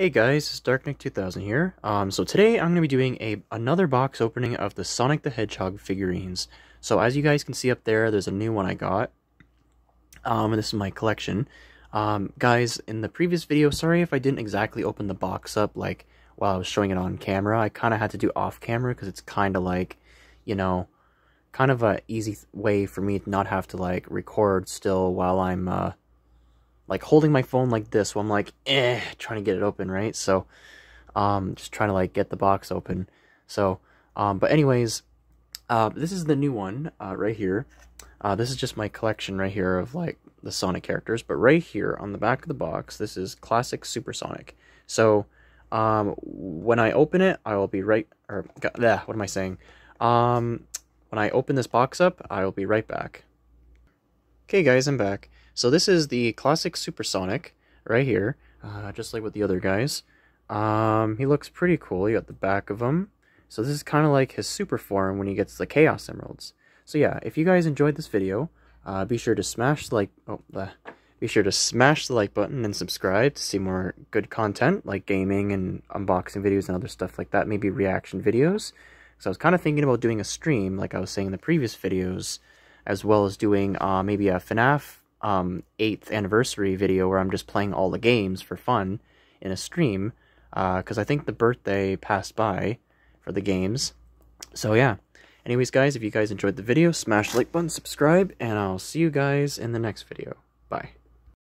Hey guys, it's DarkNick2000 here. Um, so today I'm going to be doing a another box opening of the Sonic the Hedgehog figurines. So as you guys can see up there, there's a new one I got. Um, and this is my collection. Um, guys, in the previous video, sorry if I didn't exactly open the box up like while I was showing it on camera. I kind of had to do off camera because it's kind of like, you know, kind of a easy way for me to not have to like record still while I'm uh, like holding my phone like this while I'm like, eh, trying to get it open, right? So, um, just trying to like get the box open. So, um, but anyways, uh, this is the new one, uh, right here. Uh, this is just my collection right here of like the Sonic characters, but right here on the back of the box, this is classic Supersonic. So, um, when I open it, I will be right, or, yeah, what am I saying? Um, when I open this box up, I will be right back. Okay guys, I'm back. So this is the classic Supersonic right here, uh, just like with the other guys. Um, he looks pretty cool. You got the back of him. So this is kind of like his super form when he gets the Chaos Emeralds. So yeah, if you guys enjoyed this video, uh, be sure to smash the like. Oh, uh, be sure to smash the like button and subscribe to see more good content like gaming and unboxing videos and other stuff like that. Maybe reaction videos. So I was kind of thinking about doing a stream, like I was saying in the previous videos, as well as doing uh, maybe a FNAF um, 8th anniversary video where I'm just playing all the games for fun in a stream, because uh, I think the birthday passed by for the games. So yeah. Anyways, guys, if you guys enjoyed the video, smash the like button, subscribe, and I'll see you guys in the next video. Bye.